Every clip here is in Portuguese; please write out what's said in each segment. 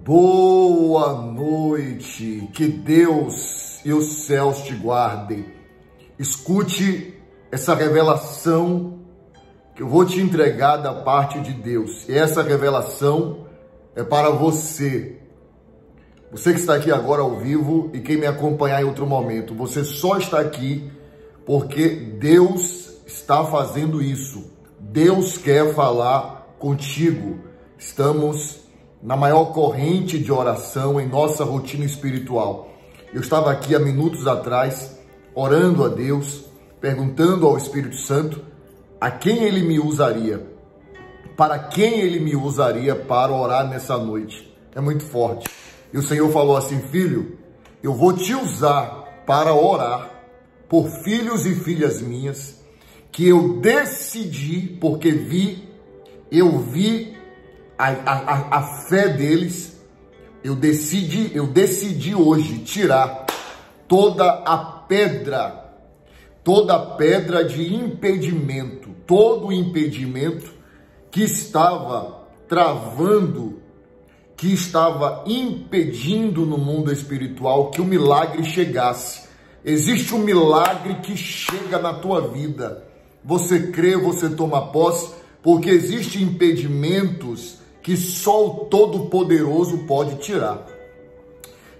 Boa noite, que Deus e os céus te guardem. Escute essa revelação que eu vou te entregar da parte de Deus. E essa revelação é para você. Você que está aqui agora ao vivo e quem me acompanhar em outro momento. Você só está aqui porque Deus está fazendo isso. Deus quer falar contigo. Estamos na maior corrente de oração em nossa rotina espiritual. Eu estava aqui há minutos atrás orando a Deus, perguntando ao Espírito Santo a quem ele me usaria, para quem ele me usaria para orar nessa noite. É muito forte. E o Senhor falou assim: Filho, eu vou te usar para orar por filhos e filhas minhas que eu decidi, porque vi, eu vi a, a, a fé deles, eu decidi, eu decidi hoje tirar toda a pedra, toda a pedra de impedimento, todo o impedimento que estava travando, que estava impedindo no mundo espiritual que o milagre chegasse. Existe um milagre que chega na tua vida. Você crê, você toma posse, porque existem impedimentos que só o Todo-Poderoso pode tirar.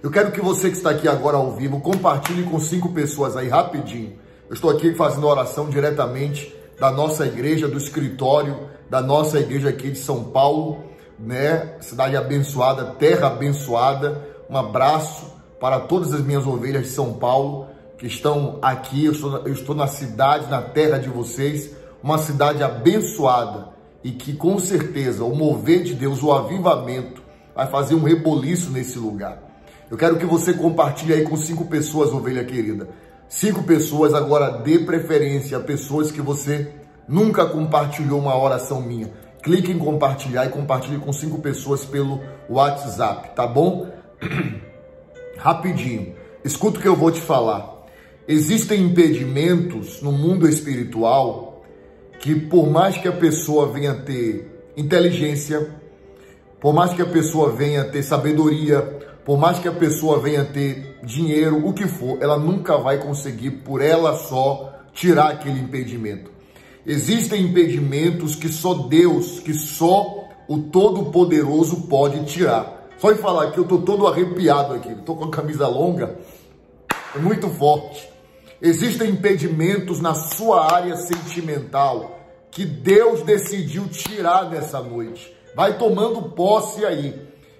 Eu quero que você que está aqui agora ao vivo compartilhe com cinco pessoas aí rapidinho. Eu estou aqui fazendo oração diretamente da nossa igreja, do escritório da nossa igreja aqui de São Paulo, né? Cidade abençoada, terra abençoada. Um abraço para todas as minhas ovelhas de São Paulo que estão aqui. Eu estou, eu estou na cidade, na terra de vocês, uma cidade abençoada e que com certeza o mover de Deus, o avivamento, vai fazer um reboliço nesse lugar. Eu quero que você compartilhe aí com cinco pessoas, ovelha querida. Cinco pessoas, agora dê preferência a pessoas que você nunca compartilhou uma oração minha. Clique em compartilhar e compartilhe com cinco pessoas pelo WhatsApp, tá bom? Rapidinho, escuta o que eu vou te falar. Existem impedimentos no mundo espiritual que por mais que a pessoa venha ter inteligência, por mais que a pessoa venha ter sabedoria, por mais que a pessoa venha ter dinheiro, o que for, ela nunca vai conseguir por ela só tirar aquele impedimento. Existem impedimentos que só Deus, que só o Todo-Poderoso pode tirar. Só em falar que eu tô todo arrepiado aqui, tô com a camisa longa, é muito forte. Existem impedimentos na sua área sentimental que Deus decidiu tirar nessa noite. Vai tomando posse aí.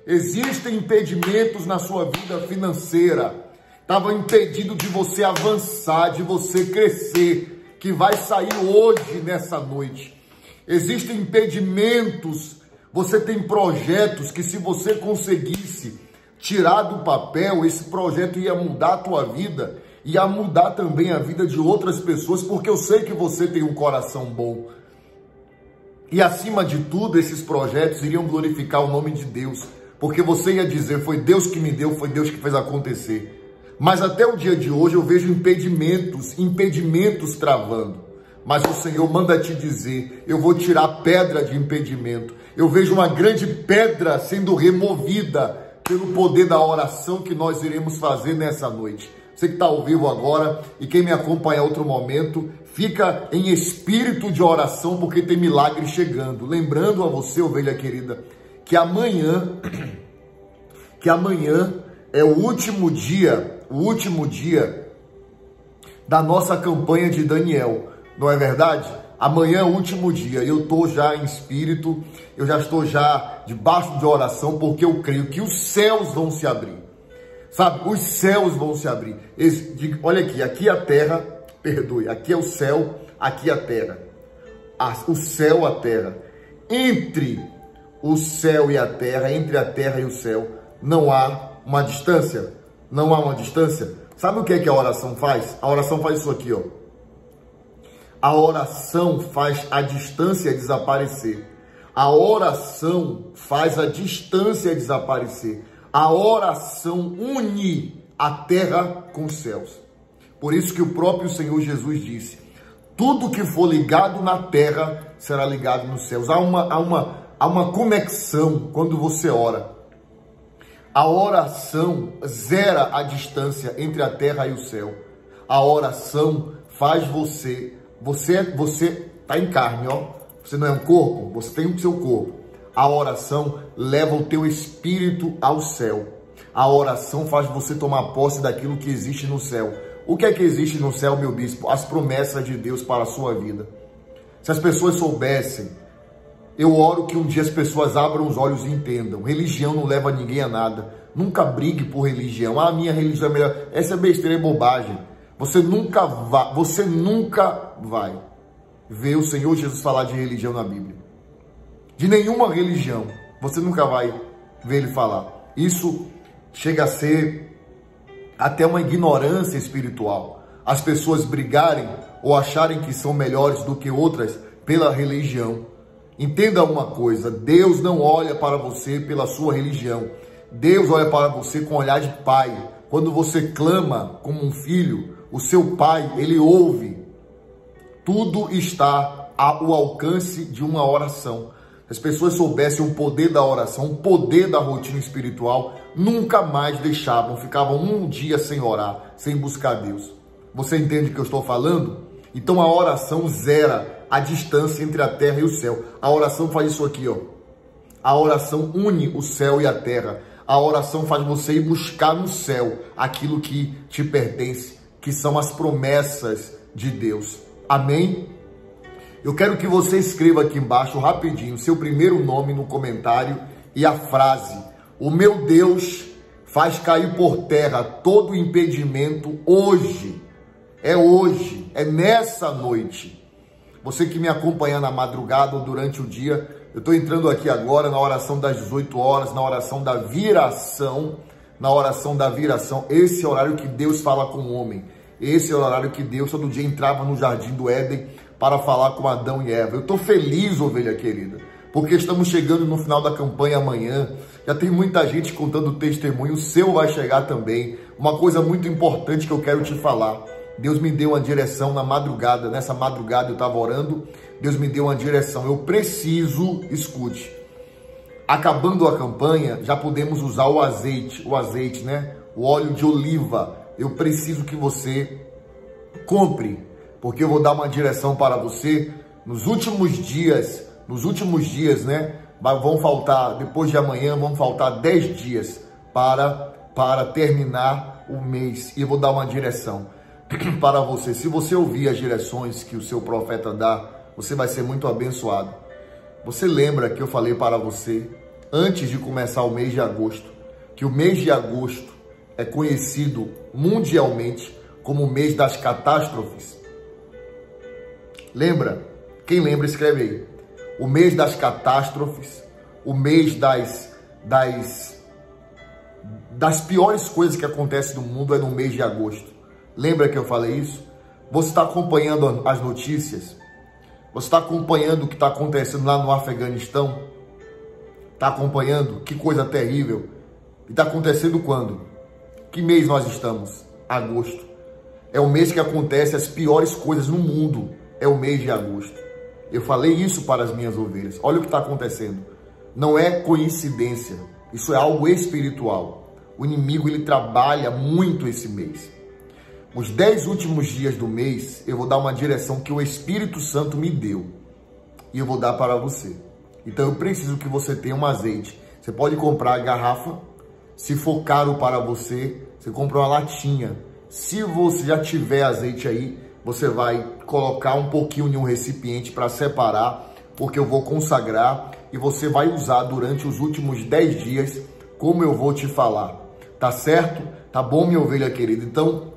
Existem impedimentos na sua vida financeira. Estava impedido de você avançar, de você crescer, que vai sair hoje nessa noite. Existem impedimentos. Você tem projetos que se você conseguisse tirar do papel, esse projeto ia mudar a tua vida e a mudar também a vida de outras pessoas, porque eu sei que você tem um coração bom. E acima de tudo, esses projetos iriam glorificar o nome de Deus, porque você ia dizer: foi Deus que me deu, foi Deus que fez acontecer. Mas até o dia de hoje eu vejo impedimentos, impedimentos travando. Mas o Senhor manda te dizer: eu vou tirar pedra de impedimento. Eu vejo uma grande pedra sendo removida pelo poder da oração que nós iremos fazer nessa noite. Você que está ao vivo agora e quem me acompanha em outro momento, fica em espírito de oração porque tem milagre chegando. Lembrando a você, ovelha querida, que amanhã, que amanhã é o último dia, o último dia da nossa campanha de Daniel, não é verdade? Amanhã é o último dia, eu estou já em espírito, eu já estou já debaixo de oração, porque eu creio que os céus vão se abrir. Sabe, os céus vão se abrir. Esse, olha aqui, aqui a terra, perdoe, aqui é o céu, aqui a terra. o céu, a terra. Entre o céu e a terra, entre a terra e o céu, não há uma distância. Não há uma distância. Sabe o que é que a oração faz? A oração faz isso aqui, ó. A oração faz a distância desaparecer. A oração faz a distância desaparecer. A oração une a terra com os céus. Por isso que o próprio Senhor Jesus disse: tudo que for ligado na terra será ligado nos céus. Há uma, há uma, há uma conexão quando você ora. A oração zera a distância entre a terra e o céu. A oração faz você, você, você tá em carne, ó. Você não é um corpo, você tem o seu corpo. A oração leva o teu espírito ao céu. A oração faz você tomar posse daquilo que existe no céu. O que é que existe no céu, meu bispo? As promessas de Deus para a sua vida. Se as pessoas soubessem, eu oro que um dia as pessoas abram os olhos e entendam. Religião não leva ninguém a nada. Nunca brigue por religião. Ah, minha religião é melhor. Essa é besteira, é bobagem. Você nunca vai, você nunca vai ver o Senhor Jesus falar de religião na Bíblia. De nenhuma religião. Você nunca vai ver ele falar. Isso chega a ser até uma ignorância espiritual. As pessoas brigarem ou acharem que são melhores do que outras pela religião. Entenda uma coisa: Deus não olha para você pela sua religião. Deus olha para você com olhar de pai. Quando você clama como um filho, o seu pai, ele ouve. Tudo está ao alcance de uma oração. As pessoas soubessem o poder da oração, o poder da rotina espiritual, nunca mais deixavam, ficavam um dia sem orar, sem buscar Deus. Você entende o que eu estou falando? Então a oração zera a distância entre a terra e o céu. A oração faz isso aqui, ó. A oração une o céu e a terra. A oração faz você ir buscar no céu aquilo que te pertence, que são as promessas de Deus. Amém? Eu quero que você escreva aqui embaixo rapidinho seu primeiro nome no comentário e a frase: O meu Deus faz cair por terra todo impedimento hoje. É hoje, é nessa noite. Você que me acompanha na madrugada ou durante o dia, eu estou entrando aqui agora na oração das 18 horas, na oração da viração, na oração da viração. Esse é horário que Deus fala com o homem. Esse é o horário que Deus todo dia entrava no jardim do Éden para falar com Adão e Eva. Eu estou feliz, ovelha querida, porque estamos chegando no final da campanha amanhã. Já tem muita gente contando testemunho, o seu vai chegar também. Uma coisa muito importante que eu quero te falar. Deus me deu uma direção na madrugada, nessa madrugada eu estava orando, Deus me deu uma direção. Eu preciso, escute, acabando a campanha, já podemos usar o azeite, o azeite, né? O óleo de oliva. Eu preciso que você compre porque eu vou dar uma direção para você nos últimos dias, nos últimos dias, né? Vão faltar, depois de amanhã, vão faltar 10 dias para, para terminar o mês. E eu vou dar uma direção para você. Se você ouvir as direções que o seu profeta dá, você vai ser muito abençoado. Você lembra que eu falei para você, antes de começar o mês de agosto, que o mês de agosto é conhecido mundialmente como o mês das catástrofes? Lembra? Quem lembra, escreve aí. O mês das catástrofes, o mês das, das, das piores coisas que acontecem no mundo é no mês de agosto. Lembra que eu falei isso? Você está acompanhando as notícias? Você está acompanhando o que está acontecendo lá no Afeganistão? Está acompanhando? Que coisa terrível. E está acontecendo quando? Que mês nós estamos? Agosto. É o mês que acontece as piores coisas no mundo é o mês de agosto. Eu falei isso para as minhas ovelhas. Olha o que está acontecendo. Não é coincidência. Isso é algo espiritual. O inimigo ele trabalha muito esse mês. Os dez últimos dias do mês, eu vou dar uma direção que o Espírito Santo me deu. E eu vou dar para você. Então eu preciso que você tenha um azeite. Você pode comprar a garrafa. Se for caro para você, você compra uma latinha. Se você já tiver azeite aí, você vai colocar um pouquinho em um recipiente para separar, porque eu vou consagrar e você vai usar durante os últimos 10 dias, como eu vou te falar. Tá certo? Tá bom, minha ovelha querida? Então,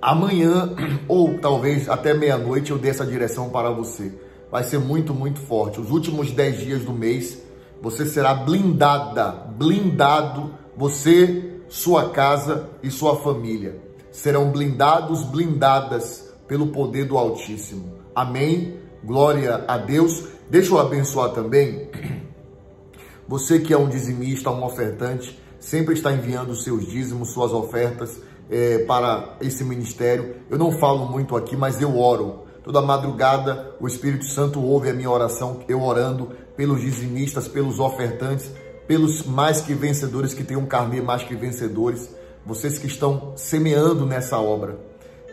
amanhã ou talvez até meia-noite eu dê essa direção para você. Vai ser muito, muito forte. Os últimos 10 dias do mês, você será blindada, blindado, você, sua casa e sua família serão blindados, blindadas pelo poder do Altíssimo. Amém? Glória a Deus. Deixa eu abençoar também. Você que é um dizimista, um ofertante, sempre está enviando seus dízimos, suas ofertas é, para esse ministério. Eu não falo muito aqui, mas eu oro. Toda madrugada o Espírito Santo ouve a minha oração, eu orando pelos dizimistas, pelos ofertantes, pelos mais que vencedores que têm um carnê mais que vencedores, vocês que estão semeando nessa obra.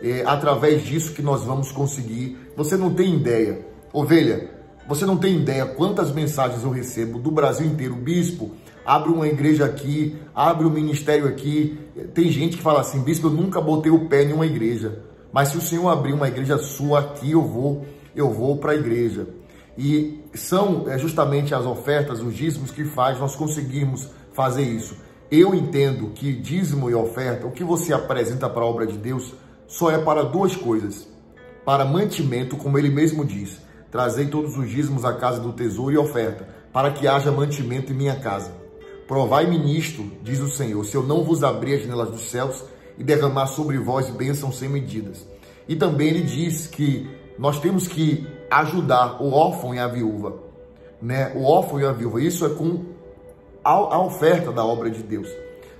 É através disso que nós vamos conseguir. Você não tem ideia, ovelha, você não tem ideia quantas mensagens eu recebo do Brasil inteiro. Bispo, abre uma igreja aqui, abre um ministério aqui. Tem gente que fala assim, bispo, eu nunca botei o pé em uma igreja. Mas se o Senhor abrir uma igreja sua aqui, eu vou, eu vou para a igreja. E são é, justamente as ofertas, os dízimos que faz nós conseguirmos fazer isso. Eu entendo que dízimo e oferta, o que você apresenta para a obra de Deus, só é para duas coisas. Para mantimento, como ele mesmo diz, trazei todos os dízimos à casa do tesouro e oferta, para que haja mantimento em minha casa. Provai-me nisto, diz o Senhor, se eu não vos abrir as janelas dos céus e derramar sobre vós bênçãos sem medidas. E também ele diz que nós temos que ajudar o órfão e a viúva, né? O órfão e a viúva, isso é com a, oferta da obra de Deus.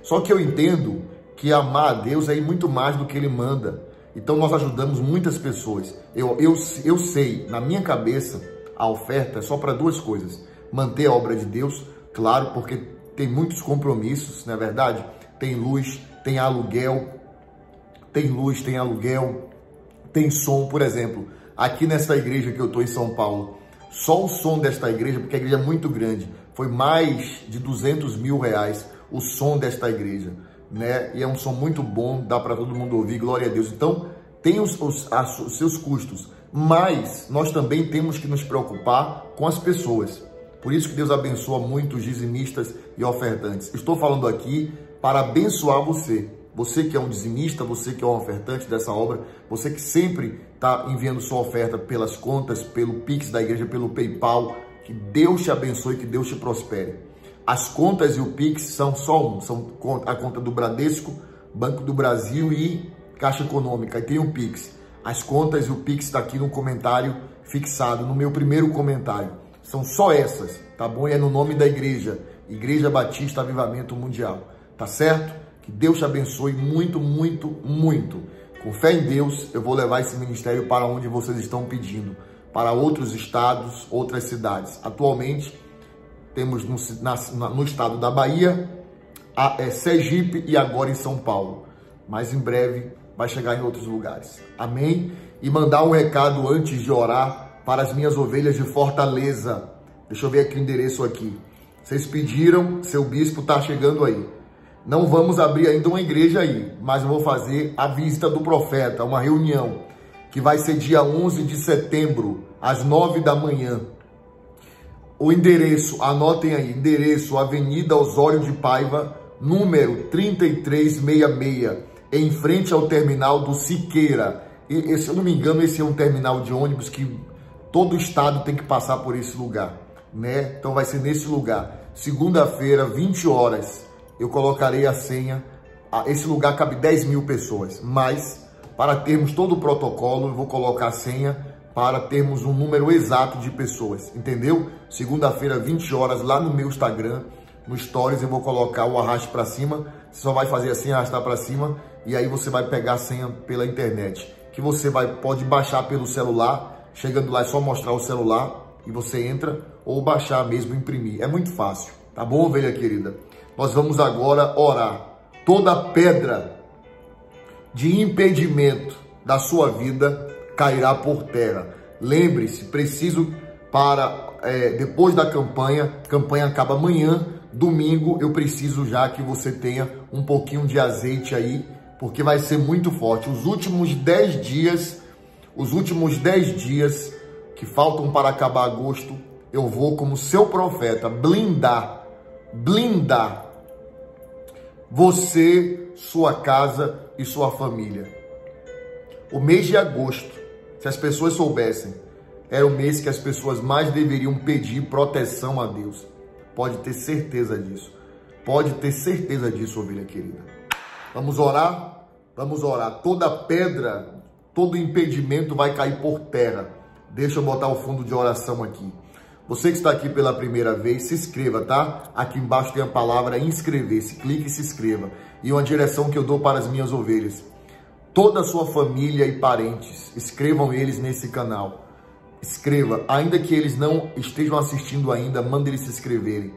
Só que eu entendo que amar a Deus é ir muito mais do que Ele manda. Então nós ajudamos muitas pessoas. Eu, eu, eu sei, na minha cabeça, a oferta é só para duas coisas. Manter a obra de Deus, claro, porque tem muitos compromissos, não é verdade? Tem luz, tem aluguel, tem luz, tem aluguel, tem som, por exemplo aqui nessa igreja que eu estou em São Paulo, só o som desta igreja, porque a igreja é muito grande, foi mais de 200 mil reais o som desta igreja, né? E é um som muito bom, dá para todo mundo ouvir, glória a Deus. Então, tem os, os, os seus custos, mas nós também temos que nos preocupar com as pessoas. Por isso que Deus abençoa muito os dizimistas e ofertantes. Estou falando aqui para abençoar você. Você que é um dizimista, você que é um ofertante dessa obra, você que sempre está enviando sua oferta pelas contas, pelo Pix da igreja, pelo PayPal, que Deus te abençoe, que Deus te prospere. As contas e o Pix são só um, são a conta do Bradesco, Banco do Brasil e Caixa Econômica, e tem o Pix. As contas e o Pix está aqui no comentário fixado, no meu primeiro comentário. São só essas, tá bom? E é no nome da igreja, Igreja Batista Avivamento Mundial, tá certo? Que Deus te abençoe muito, muito, muito. Com fé em Deus, eu vou levar esse ministério para onde vocês estão pedindo, para outros estados, outras cidades. Atualmente, temos no, na, no estado da Bahia, a, é, Sergipe e agora em São Paulo. Mas em breve vai chegar em outros lugares. Amém? E mandar um recado antes de orar para as minhas ovelhas de Fortaleza. Deixa eu ver aqui o endereço aqui. Vocês pediram, seu bispo está chegando aí. Não vamos abrir ainda uma igreja aí, mas eu vou fazer a visita do profeta, uma reunião, que vai ser dia 11 de setembro, às 9 da manhã. O endereço, anotem aí, endereço Avenida Osório de Paiva, número 3366, em frente ao terminal do Siqueira. E, se eu não me engano, esse é um terminal de ônibus que todo estado tem que passar por esse lugar, né? Então vai ser nesse lugar. Segunda-feira, 20 horas eu colocarei a senha. Esse lugar cabe 10 mil pessoas, mas para termos todo o protocolo, eu vou colocar a senha para termos um número exato de pessoas, entendeu? Segunda-feira, 20 horas, lá no meu Instagram, no Stories, eu vou colocar o arraste para cima. Você só vai fazer assim, arrastar para cima, e aí você vai pegar a senha pela internet, que você vai pode baixar pelo celular. Chegando lá é só mostrar o celular e você entra, ou baixar mesmo, imprimir. É muito fácil, tá bom, ovelha querida? Nós vamos agora orar. Toda pedra de impedimento da sua vida cairá por terra. Lembre-se, preciso para é, depois da campanha, campanha acaba amanhã, domingo, eu preciso já que você tenha um pouquinho de azeite aí, porque vai ser muito forte. Os últimos 10 dias, os últimos 10 dias que faltam para acabar agosto, eu vou como seu profeta blindar blindar você, sua casa e sua família. O mês de agosto, se as pessoas soubessem, era o mês que as pessoas mais deveriam pedir proteção a Deus. Pode ter certeza disso. Pode ter certeza disso, ovelha querida. Vamos orar? Vamos orar. Toda pedra, todo impedimento vai cair por terra. Deixa eu botar o fundo de oração aqui. Você que está aqui pela primeira vez, se inscreva, tá? Aqui embaixo tem a palavra inscrever-se. Clique e se inscreva. E uma direção que eu dou para as minhas ovelhas. Toda a sua família e parentes, escrevam eles nesse canal. Escreva, ainda que eles não estejam assistindo ainda, mande eles se inscreverem.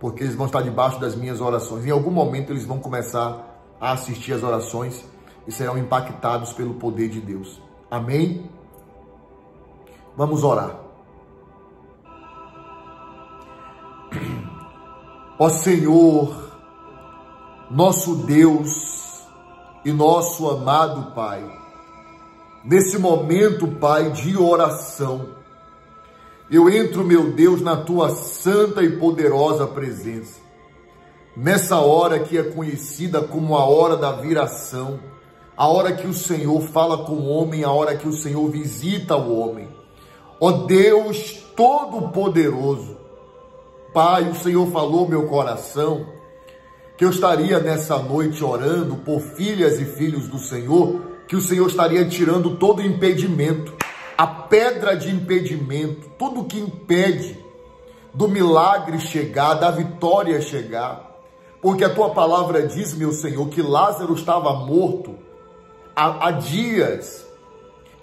porque eles vão estar debaixo das minhas orações. Em algum momento eles vão começar a assistir as orações e serão impactados pelo poder de Deus. Amém? Vamos orar. Ó Senhor, nosso Deus e nosso amado Pai, nesse momento, Pai, de oração, eu entro, meu Deus, na tua santa e poderosa presença. Nessa hora que é conhecida como a hora da viração, a hora que o Senhor fala com o homem, a hora que o Senhor visita o homem. Ó Deus Todo-Poderoso, Pai, o Senhor falou meu coração que eu estaria nessa noite orando por filhas e filhos do Senhor, que o Senhor estaria tirando todo impedimento a pedra de impedimento, tudo que impede do milagre chegar, da vitória chegar. Porque a tua palavra diz, meu Senhor, que Lázaro estava morto há, há dias.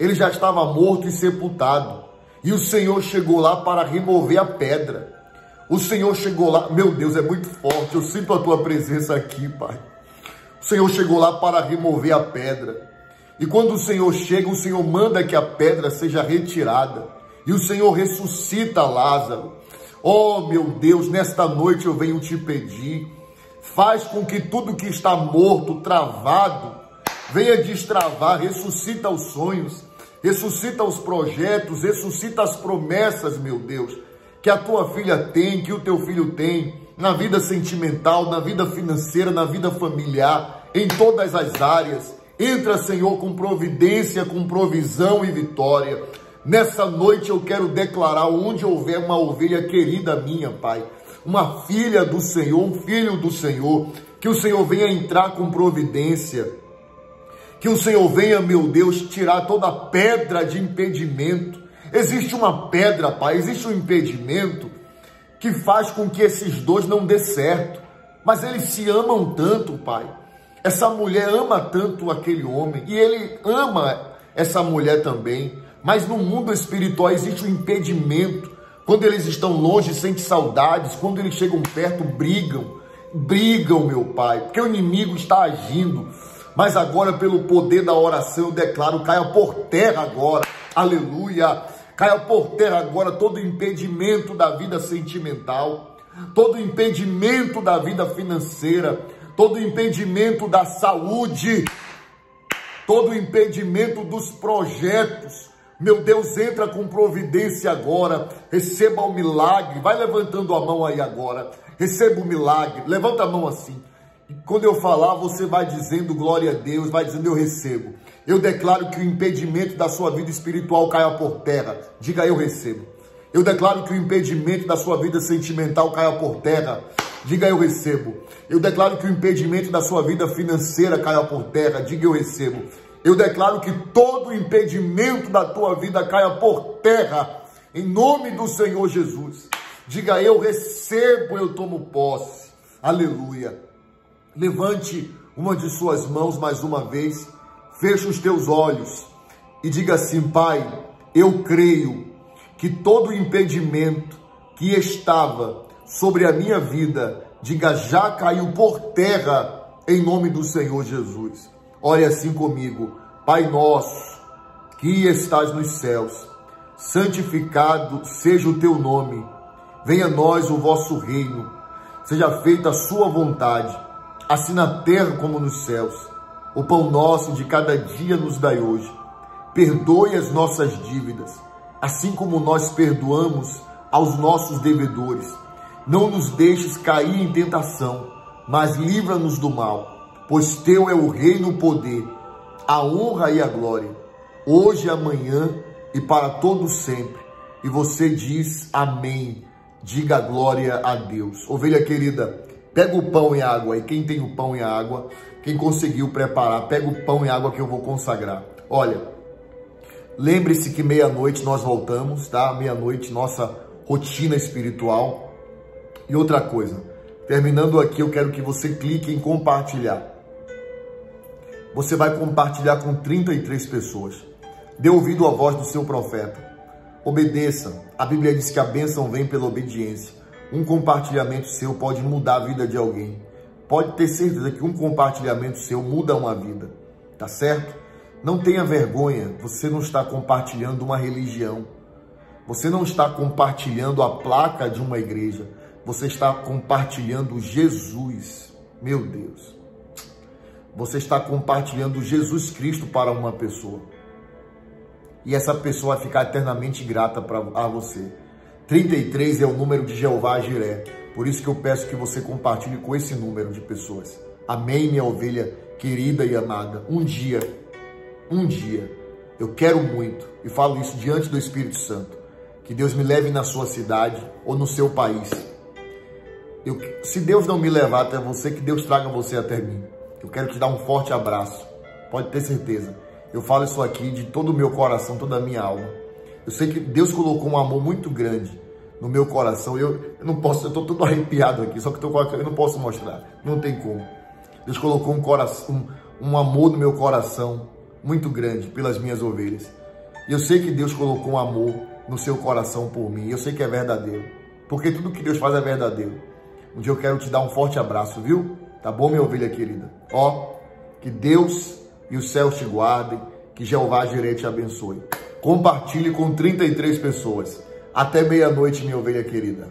Ele já estava morto e sepultado. E o Senhor chegou lá para remover a pedra. O Senhor chegou lá, meu Deus, é muito forte. Eu sinto a tua presença aqui, Pai. O Senhor chegou lá para remover a pedra. E quando o Senhor chega, o Senhor manda que a pedra seja retirada. E o Senhor ressuscita Lázaro. Oh, meu Deus, nesta noite eu venho te pedir. Faz com que tudo que está morto, travado, venha destravar, ressuscita os sonhos, ressuscita os projetos, ressuscita as promessas, meu Deus, que a tua filha tem, que o teu filho tem, na vida sentimental, na vida financeira, na vida familiar, em todas as áreas. Entra, Senhor, com providência, com provisão e vitória. Nessa noite eu quero declarar onde houver uma ovelha querida minha, Pai, uma filha do Senhor, um filho do Senhor, que o Senhor venha entrar com providência, que o Senhor venha, meu Deus, tirar toda pedra de impedimento. Existe uma pedra, Pai, existe um impedimento que faz com que esses dois não dê certo, mas eles se amam tanto, Pai essa mulher ama tanto aquele homem e ele ama essa mulher também. Mas no mundo espiritual existe um impedimento. Quando eles estão longe, sentem saudades. Quando eles chegam perto, brigam. Brigam, meu pai, porque o inimigo está agindo. Mas agora, pelo poder da oração, eu declaro: caia por terra agora. Aleluia. Caia por terra agora todo impedimento da vida sentimental, todo impedimento da vida financeira, todo impedimento da saúde, todo impedimento dos projetos. Meu Deus, entra com providência agora, receba o milagre. Vai levantando a mão aí agora, receba o milagre. Levanta a mão assim. E quando eu falar, você vai dizendo glória a Deus, vai dizendo eu recebo. Eu declaro que o impedimento da sua vida espiritual caia por terra. Diga eu recebo. Eu declaro que o impedimento da sua vida sentimental caia por terra. Diga eu recebo. Eu declaro que o impedimento da sua vida financeira caia por terra. Diga eu recebo. Eu declaro que todo impedimento da tua vida caia por terra. Em nome do Senhor Jesus. Diga eu recebo, eu tomo posse. Aleluia. Levante uma de suas mãos mais uma vez. Feche os teus olhos e diga assim: Pai, eu creio que todo impedimento que estava sobre a minha vida, diga já caiu por terra em nome do Senhor Jesus. Ore assim comigo, Pai nosso, que estás nos céus, santificado seja o teu nome. Venha a nós o vosso reino. Seja feita a sua vontade, assim na terra como nos céus. O pão nosso de cada dia nos dai hoje. Perdoe as nossas dívidas, assim como nós perdoamos aos nossos devedores não nos deixes cair em tentação, mas livra-nos do mal, pois teu é o reino, o poder, a honra e a glória, hoje, amanhã e para todo sempre. E você diz amém. Diga glória a Deus. Ovelha querida, pega o pão e a água. E quem tem o pão e a água, quem conseguiu preparar, pega o pão e a água que eu vou consagrar. Olha, lembre-se que meia-noite nós voltamos, tá? Meia-noite, nossa rotina espiritual. E outra coisa, terminando aqui, eu quero que você clique em compartilhar. Você vai compartilhar com 33 pessoas. Dê ouvido à voz do seu profeta. Obedeça. A Bíblia diz que a bênção vem pela obediência. Um compartilhamento seu pode mudar a vida de alguém. Pode ter certeza que um compartilhamento seu muda uma vida, tá certo? Não tenha vergonha, você não está compartilhando uma religião. Você não está compartilhando a placa de uma igreja. Você está compartilhando Jesus. Meu Deus. Você está compartilhando Jesus Cristo para uma pessoa. E essa pessoa vai ficar eternamente grata para a você. 33 é o número de Jeová Jiré. Por isso que eu peço que você compartilhe com esse número de pessoas. Amém, minha ovelha querida e amada. Um dia, um dia, eu quero muito, e falo isso diante do Espírito Santo, que Deus me leve na sua cidade ou no seu país. Eu, se Deus não me levar até você, que Deus traga você até mim. Eu quero te dar um forte abraço. Pode ter certeza. Eu falo isso aqui de todo o meu coração, toda a minha alma. Eu sei que Deus colocou um amor muito grande no meu coração. Eu, eu não posso, eu estou todo arrepiado aqui, só que eu, eu não posso mostrar. Não tem como. Deus colocou um, coração, um, um amor no meu coração muito grande pelas minhas ovelhas. E eu sei que Deus colocou um amor no seu coração por mim. Eu sei que é verdadeiro. Porque tudo que Deus faz é verdadeiro. Um dia eu quero te dar um forte abraço, viu? Tá bom, minha ovelha querida? Ó, que Deus e os céus te guardem, que Jeová Jireh te abençoe. Compartilhe com 33 pessoas. Até meia-noite, minha ovelha querida.